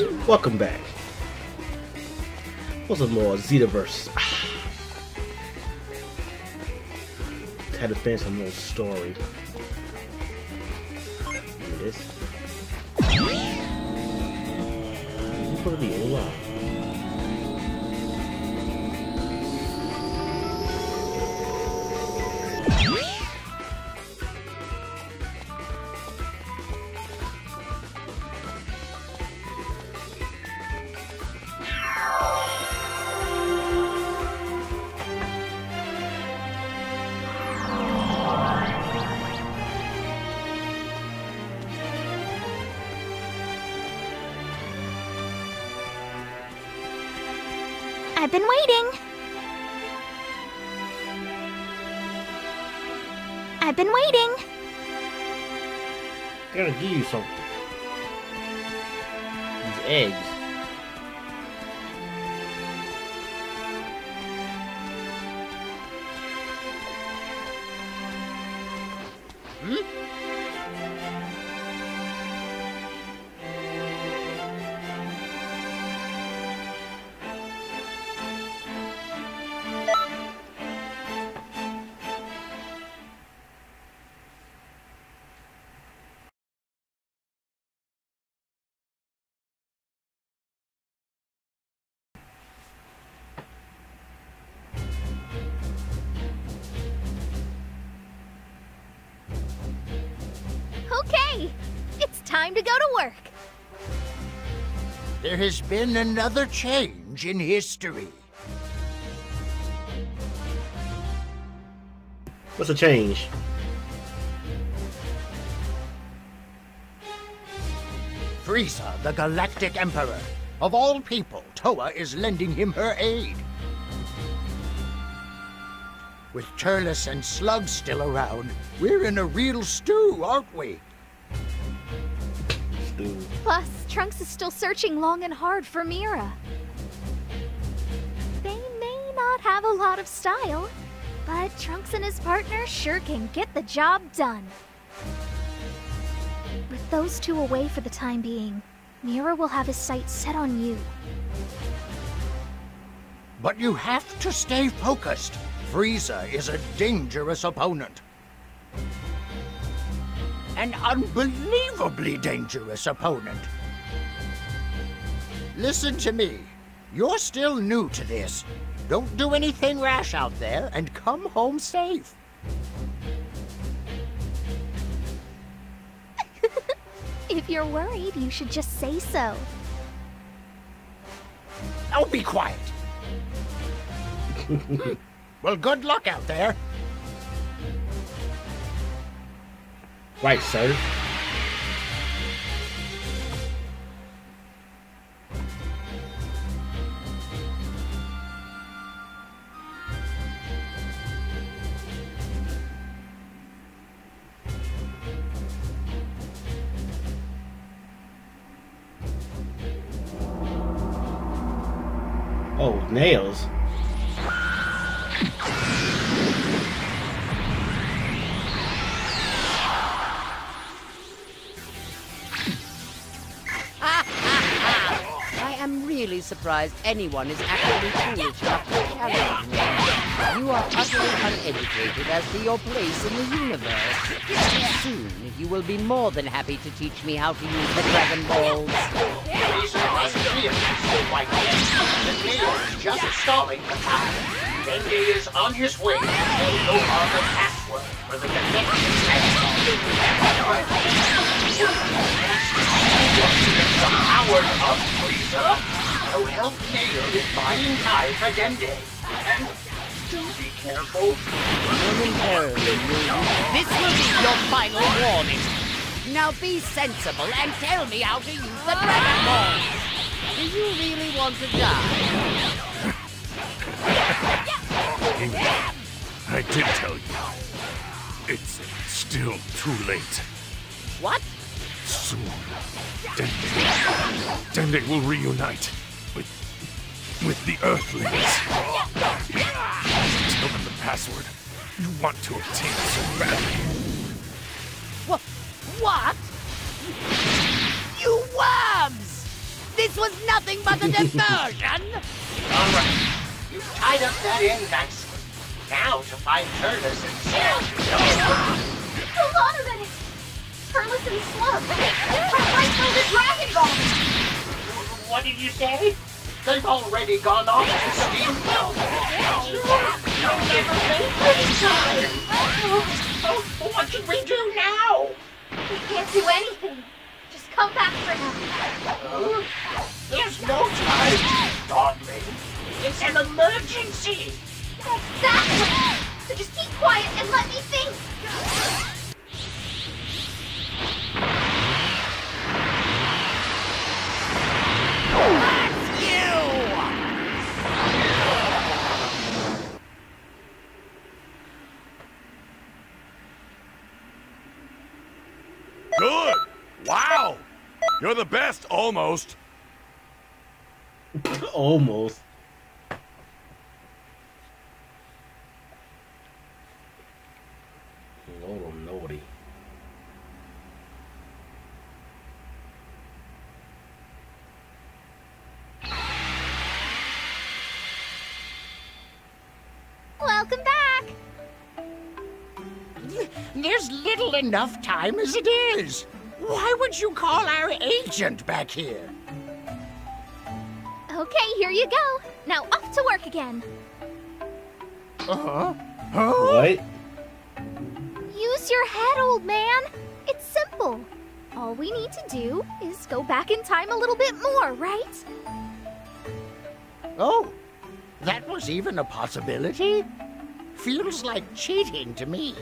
Welcome back. What's some more Xenoverse? Ah. Had to finish some little story. Here it is. A. something. These eggs. Okay, time to go to work. There has been another change in history. What's the change? Frieza, the Galactic Emperor. Of all people, Towa is lending him her aid. With Turles and Slug still around, we're in a real stew, aren't we? Plus, Trunks is still searching long and hard for Mira. They may not have a lot of style, but Trunks and his partner sure can get the job done. With those two away for the time being, Mira will have his sights set on you. But you have to stay focused. Frieza is a dangerous opponent. An unbelievably dangerous opponent. Listen to me. You're still new to this. Don't do anything rash out there and come home safe. If you're worried, you should just say so. Oh, be quiet. well, good luck out there. Right, sir. Oh, nails. Surprised anyone is actually foolish enough to challenge me. You are utterly uneducated as to your place in the universe. Soon, you will be more than happy to teach me how to use the Dragon Balls. Frieza must be a master white The Neo is just stalling the time. Dende is on his way to on the password for the connection The power of Frieza will help Neo in buying time for Dende. And do be careful. This will be your final warning. Now be sensible and tell me how to use the Dragon Balls. Do you really want to die? I did tell you. It's still too late. What? Soon, Dende, Dende will reunite with with the Earthlings. Tell them the password you want to obtain so badly. What? What? You worms! This was nothing but a diversion. All right, you've tied up that end nicely. Now to find Turles and Sam. Hold on a minute! Turles and Slug! They're right through the Dragon Ball! What did you say? They've already gone off to steam well. You'll never make this time. Oh, what should we do now? We can't do anything. Just come back for now. Uh, there's no time, darling. It's an emergency. Exactly! So just keep quiet and let me think! You're the best, almost. Almost. Lord naughty. Welcome back! There's little enough time as it is. Why would you call our agent back here? Okay, here you go. Now off to work again. Uh-huh. Huh? What? Use your head, old man. It's simple. All we need to do is go back in time a little bit more, right? Oh, that was even a possibility? Feels like cheating to me.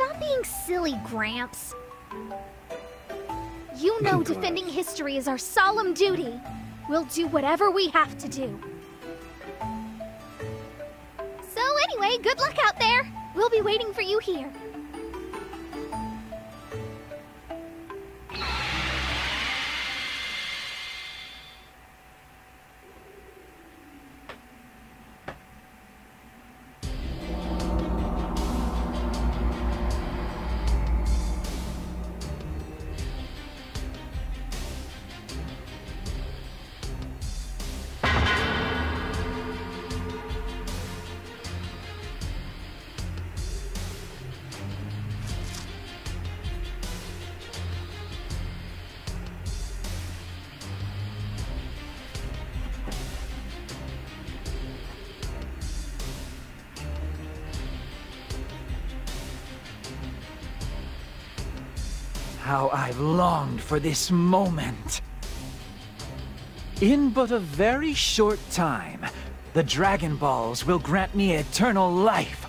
Stop being silly, Gramps. You know defending history is our solemn duty. We'll do whatever we have to do. So anyway, good luck out there. We'll be waiting for you here. How I've longed for this moment. In but a very short time, the Dragon Balls will grant me eternal life.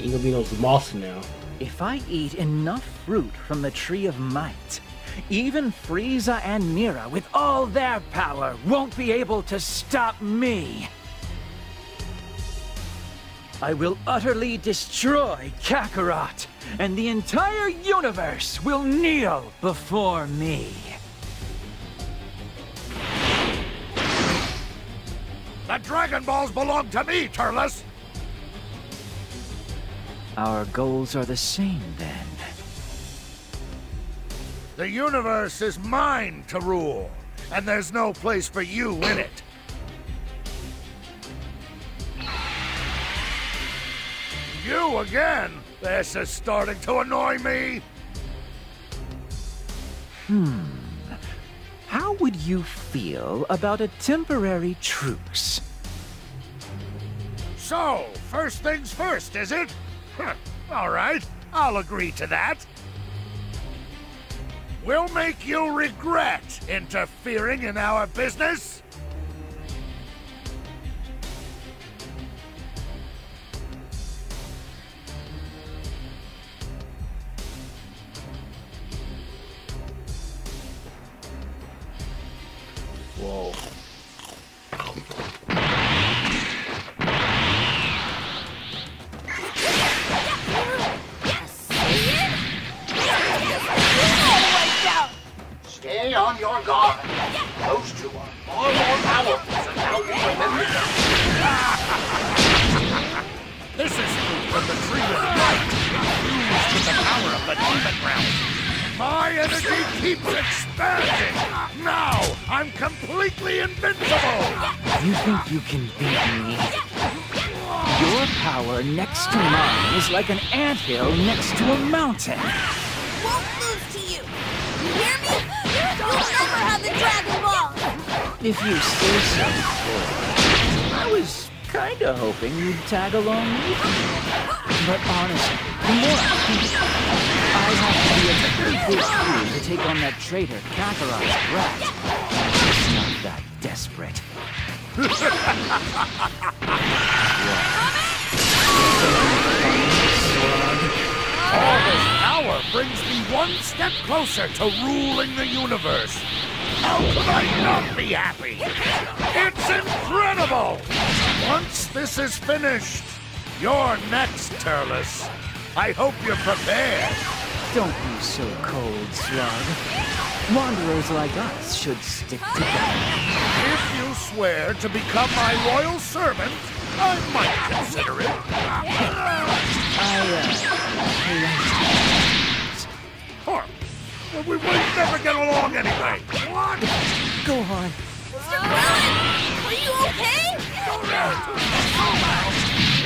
Ain't gonna be no moss now. If I eat enough fruit from the Tree of Might, even Frieza and Mira, with all their power, won't be able to stop me. I will utterly destroy Kakarot, and the entire universe will kneel before me. The Dragon Balls belong to me, Turles! Our goals are the same then. The universe is mine to rule, and there's no place for you in it. You again? This is starting to annoy me. Hmm. How would you feel about a temporary truce? So, first things first, is it? Huh, All right, I'll agree to that. We'll make you regret interfering in our business. My energy keeps expanding! Now, I'm completely invincible! You think you can beat me? Your power next to mine is like an anthill next to a mountain. Won't lose to you. You hear me? You'll never have the Dragon Ball. If you say so. I was kinda hoping you'd tag along with me. But honestly, the more I think, I have to be a good fool to take on that traitor Kakarot's brat. It's not that desperate. All this power brings me one step closer to ruling the universe. How could I not be happy? It's incredible! Once this is finished, you're next, Turles. I hope you're prepared. Don't be so cold, Slug. Wanderers like us should stick together. If you swear to become my loyal servant, I might consider it. I, uh, Huh. Well, we might never get along anyway. What? go on. Mr. Krillin, are you okay?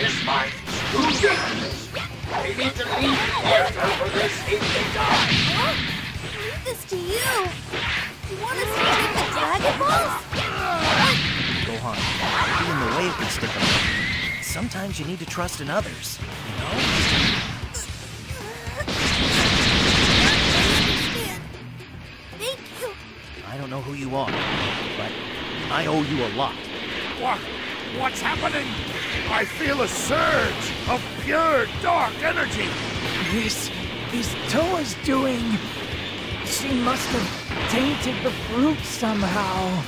This might too dangerous. We need to leave Earth over this if they die. Huh? Leave this to you. You want us to take the Dragon Balls? Gohan, being in the way can stick around. Sometimes you need to trust in others, you know? Thank you. I don't know who you are, but I owe you a lot. What? What's happening? I feel a surge of pure dark energy. This is Towa's doing. She must have tainted the fruit somehow.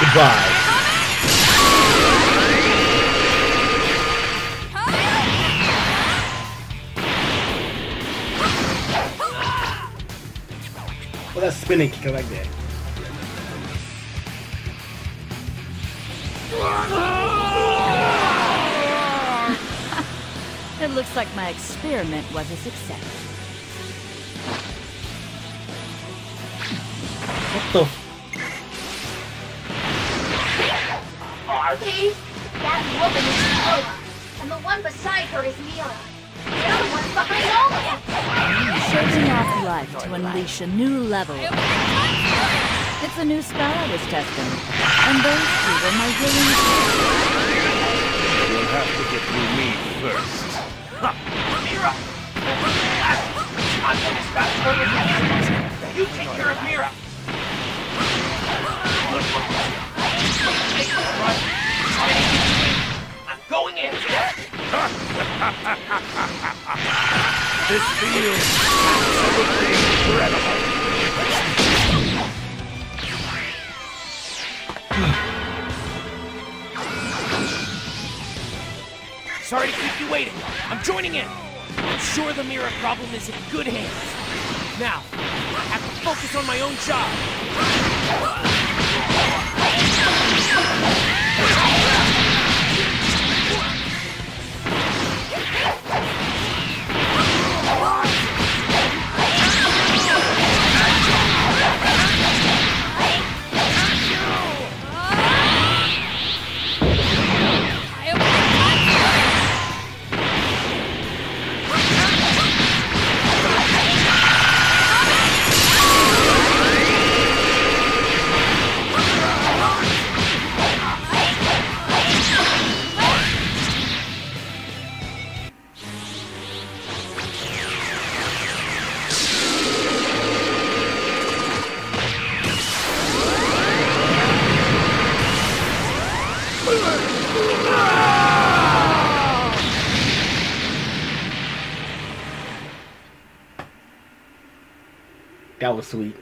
Goodbye. Spinning kick I like that. It looks like my experiment was a success. What the? F- That woman is Towa, and the one beside her is Mira. The other one's behind all of us. Shaking off life to unleash a new level. It's a new spell I was testing. And those two were my willing You'll have to get through me first. Mira! I'm gonna stop for you. You take care of Mira. This feels absolutely incredible. Sorry to keep you waiting. I'm joining in. I'm sure the Mira problem is in good hands. Now, I have to focus on my own job. sweet.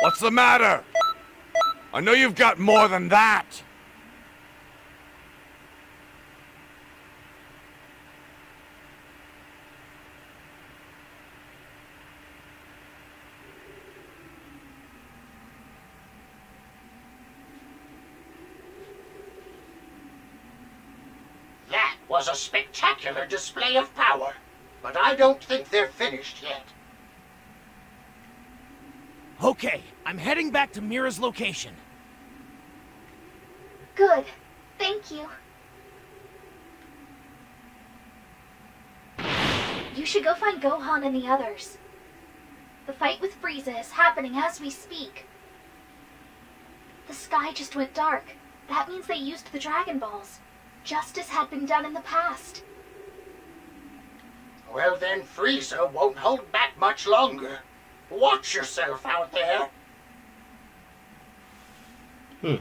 What's the matter? I know you've got more than that. That was a spectacular display of power but I don't think they're finished yet. Okay, I'm heading back to Mira's location. Good. Thank you. You should go find Gohan and the others. The fight with Frieza is happening as we speak. The sky just went dark. That means they used the Dragon Balls, just as had been done in the past. Well then, Frieza won't hold back much longer. Watch yourself out there. Hmm.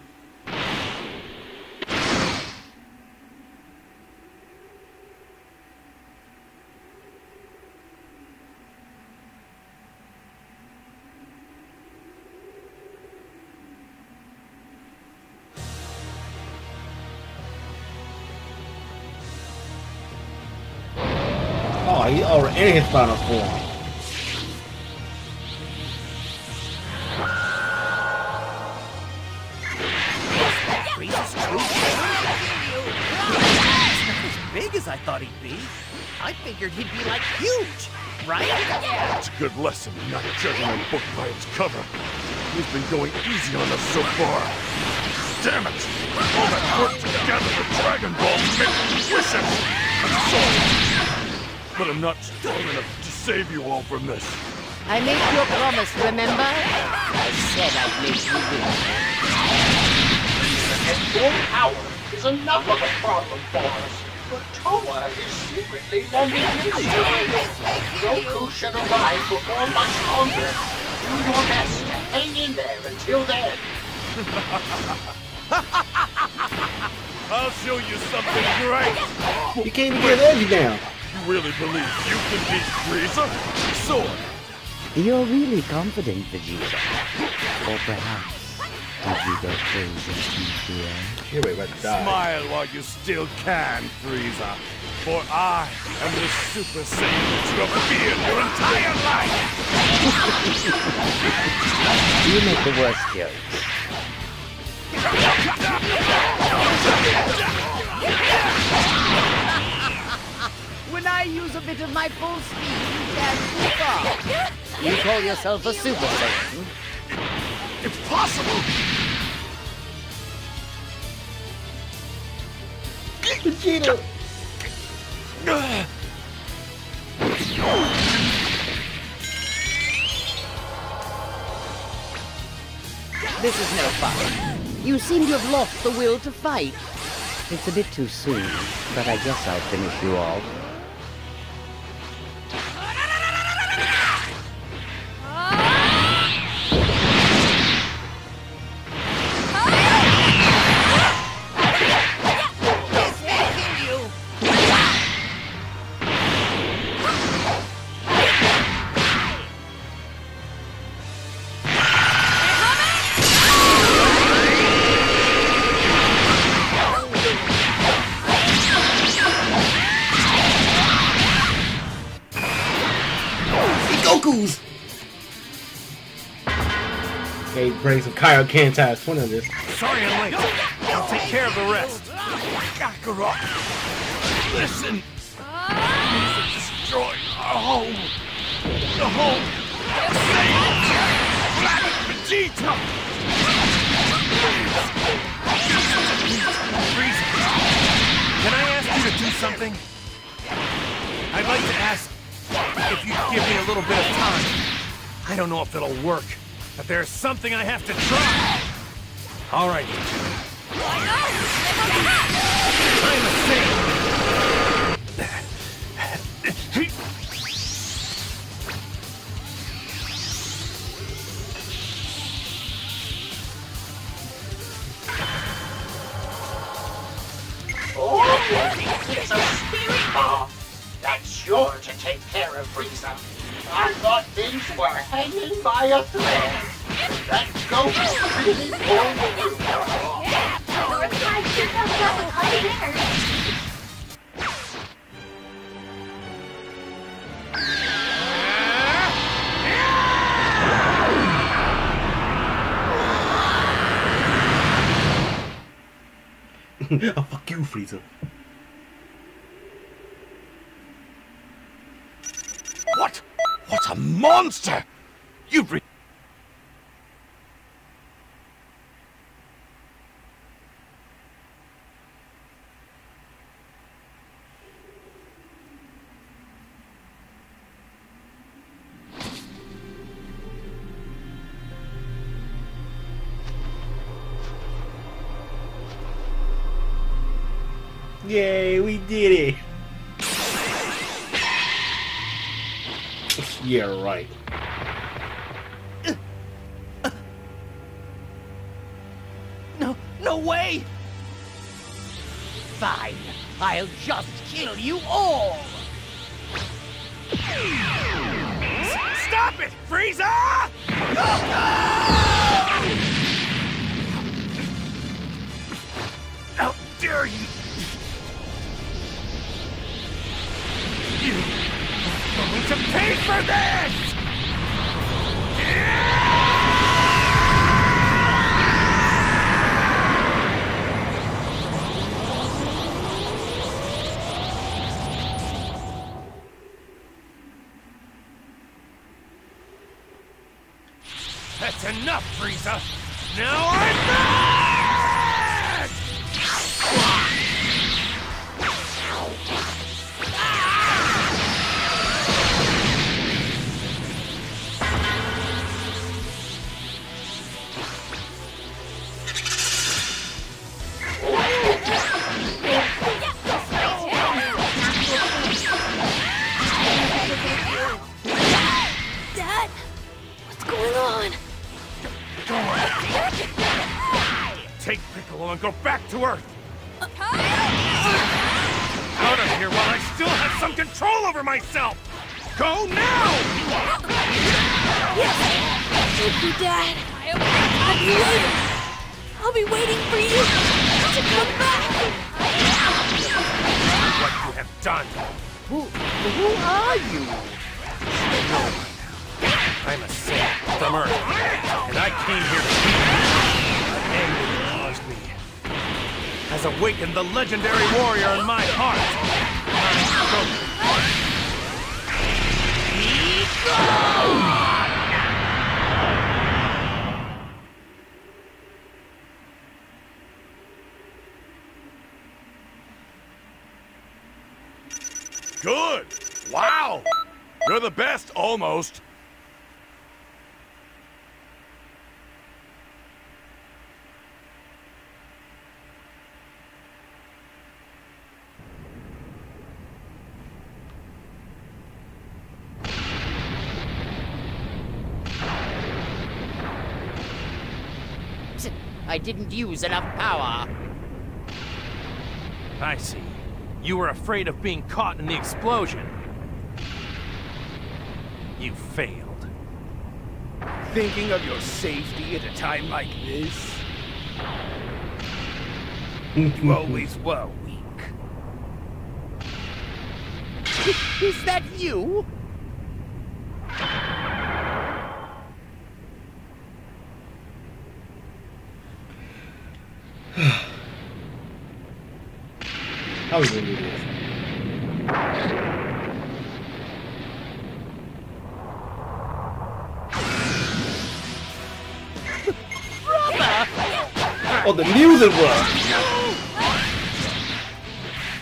In his final form. Frieza's true form? He's not as big as I thought he'd be. I figured he'd be like huge, right? It's a good lesson in not judging a book by its cover. He's been going easy on us so far. Damn it! All that work to gather the Dragon Ball make me wishes! I'm sorry. But I'm not strong enough to save you all from this. I made you a promise, remember? I said I'd make you win. And your power is enough of a problem for us. But Towa is secretly lending his Goku should arrive before much longer. Do your best to hang in there until then. I'll show you something great! You can't even get Edgy down. You really believe you can beat Frieza? Sword! You're really confident, Vegeta. Or perhaps, did you get crazy here? Here we about to die. Smile while you still can, Frieza. For I am the Super Saiyan that you have feared your entire life! You make the worst jokes. When I use a bit of my full speed, you can't keep. You call yourself a Super Saiyan? Impossible! Vegeta! This is no fun. You seem to have lost the will to fight. It's a bit too soon, but I guess I'll finish you all. Some Kaioken times 20 on this. Sorry I'm late. I'll take care of the rest. Kakarot! Listen! Frieza destroyed our home! The home! Save Planet Vegeta! Can I ask you to do something? I'd like to ask if you'd give me a little bit of time. I don't know if it'll work, but there's something I have to try. All right. Time to sing. Oh, it's a spirit bomb. That's sure to take care of Frieza. I thought things were hanging by a thread. That Goku really pulled the roof oh, fuck you, Frieza. Monster! You've Out of here while I still have some control over myself! Go now! Yes! Thank you, Dad. I'll be waiting. I'll be waiting for you to come back. What you have done! Who, who are you? I'm a Saiyan from Earth, and I came here to has awakened the legendary warrior in my heart. Good! Wow! You're the best, almost. I didn't use enough power. I see. You were afraid of being caught in the explosion. You failed. Thinking of your safety at a time like this? You always were weak. Is that you? How are we gonna do this? Oh, the music works!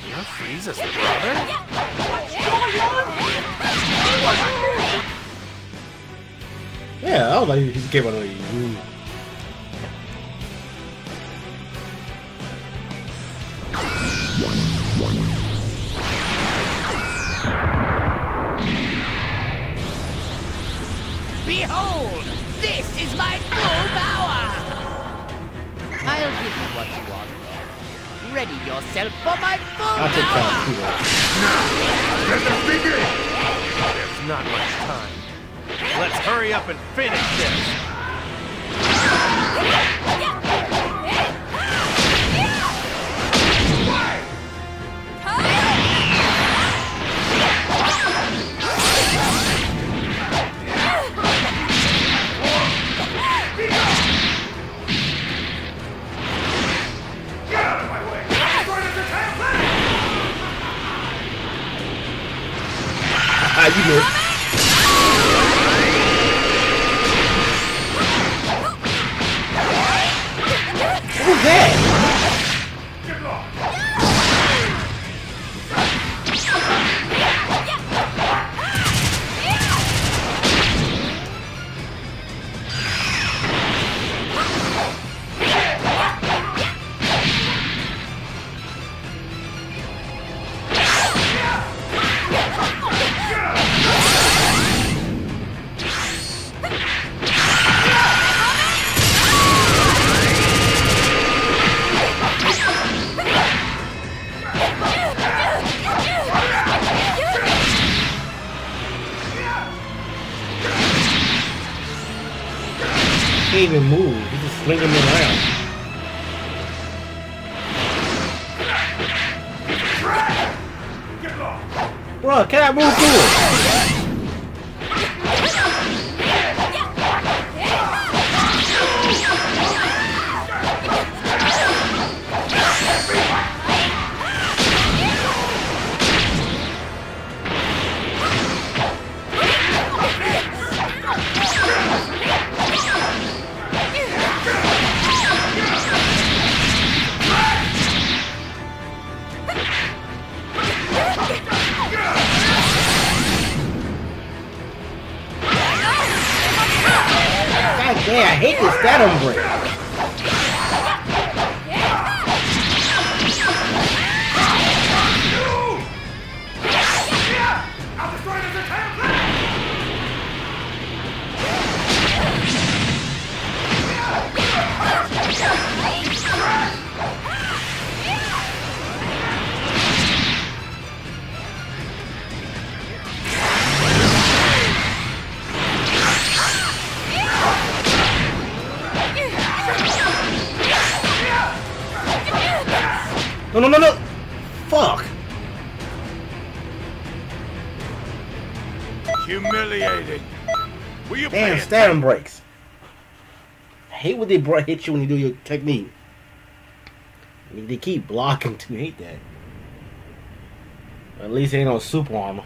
You're Frieza's brother? Yeah, I was like, he came out of. Behold! This is my full power! I'll give you what you want. Ready yourself for my full I'll power! time too. Let us begin! There's not much time. Let's hurry up and finish this. down breaks. I hate when they hit you when you do your technique. I mean, they keep blocking to Hate that. At least they ain't on super armor.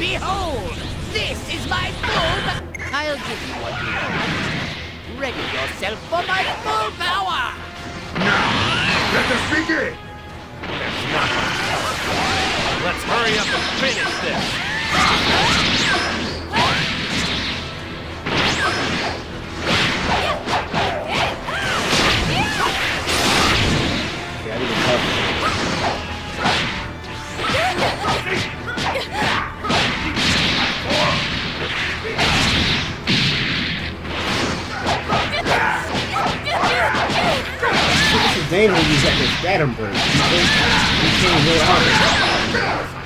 Behold! This is my full I'll give you what you want. Ready yourself for my full power! Now, let us begin! There's nothing. Let's hurry up and finish this! Namely, he's at the Gatlinburg. He came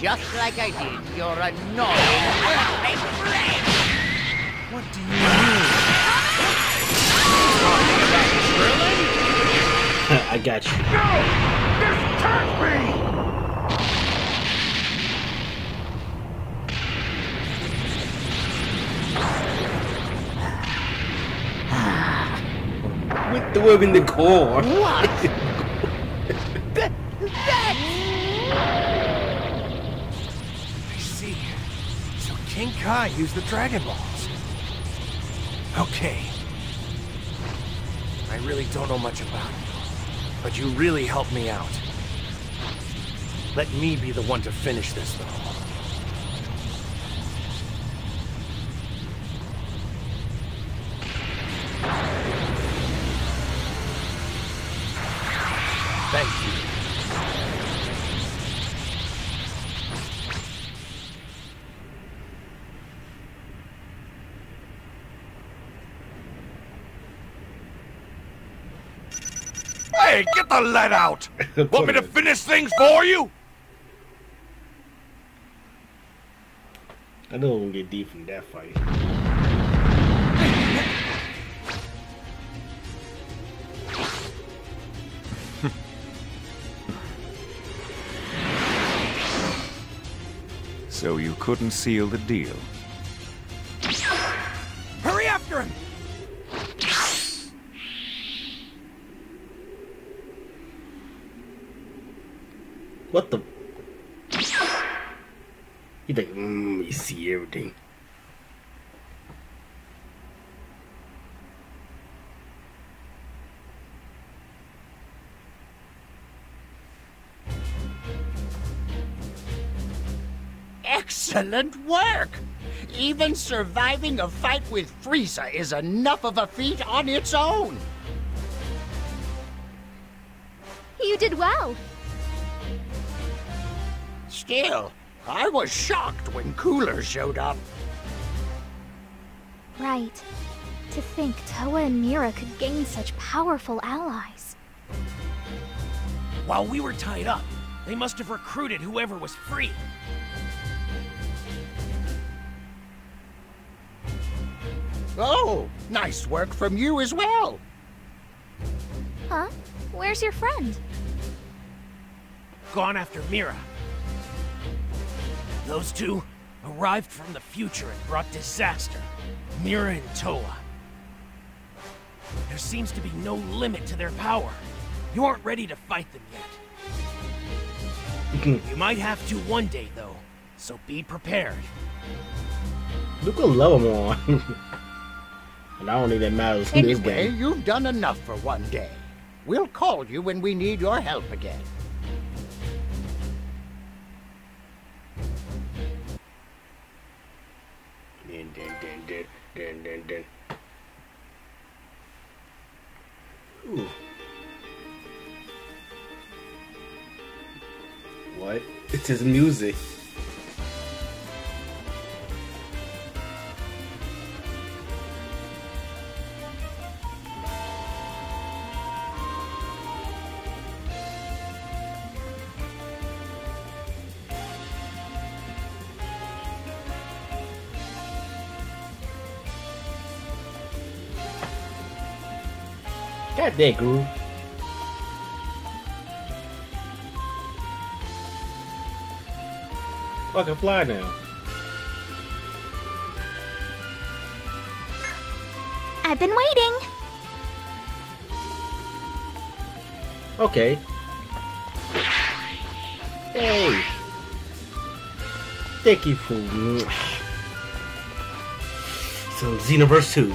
Just like I did, you're annoying earthly flame! What do you mean? I got you. No! This turns me! With the web in the core. What King Kai used the Dragon Balls. Okay. I really don't know much about it, but you really helped me out. Let me be the one to finish this, though. Hey, get the lead out! Want me to finish things for you? I know I'm gonna get deep in that fight. So you couldn't seal the deal. What the? You think, mmm, you see everything. Excellent work! Even surviving a fight with Frieza is enough of a feat on its own! You did well. Still, I was shocked when Cooler showed up. Right. To think Towa and Mira could gain such powerful allies. While we were tied up, they must have recruited whoever was free. Oh, nice work from you as well. Huh? Where's your friend? Gone after Mira. Those two arrived from the future and brought disaster. Mira and Towa. There seems to be no limit to their power. You aren't ready to fight them yet. you might have to one day, though, so be prepared. Look what level I'm on. and I don't think that matters in this Anyway, game. you've done enough for one day. We'll call you when we need your help again. Dun, dun, dun, dun, dun, dun, dun. Ooh. What? It's his music. God damn, Guru. Fucking fly now. I've been waiting. Okay. Hey. Thank you for some Xenoverse 2.